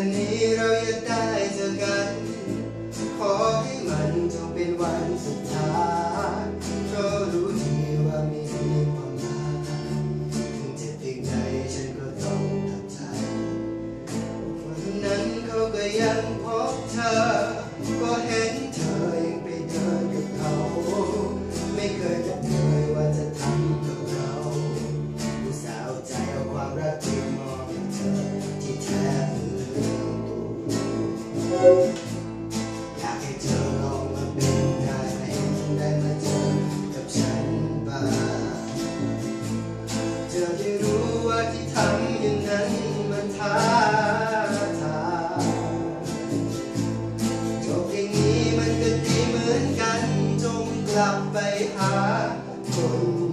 ต่อแต่นี้เราจะได้เจอกัน ขอให้มันจงเป็นวันสุดท้ายเพราะรู้ดีว่ามีความหมายถึงเจ็บเพียงใดฉันก็ต้องตัดใจ วันนั้นเขาก็ยังพบเธอ ก็เห็นเธอยังไปเดินกับเขา ไม่เคยจะเคยว่าจะทำ ลับไปหาคน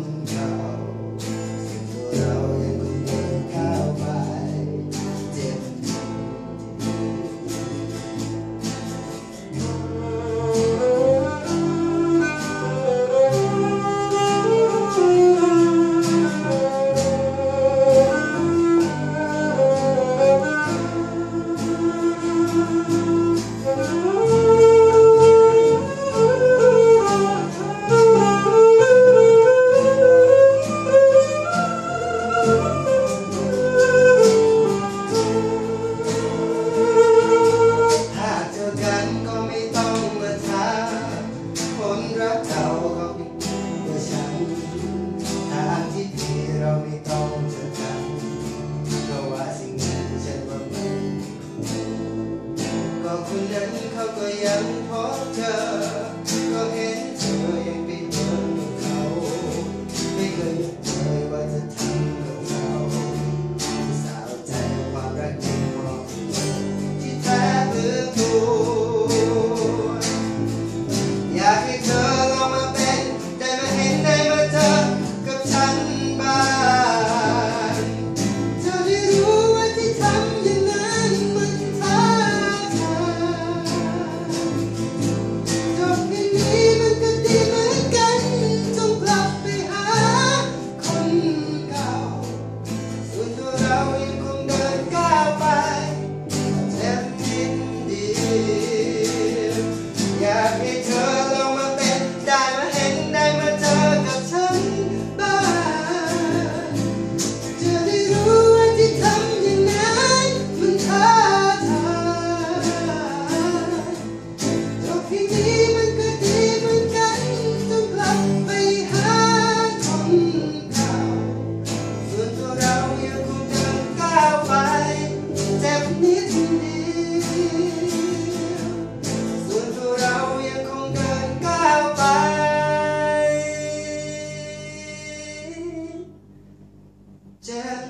ันเขาก็ยังพบเธอ ก็เห็นเธอยังเป็นเหมือนเขาไม่เคยเจอ Death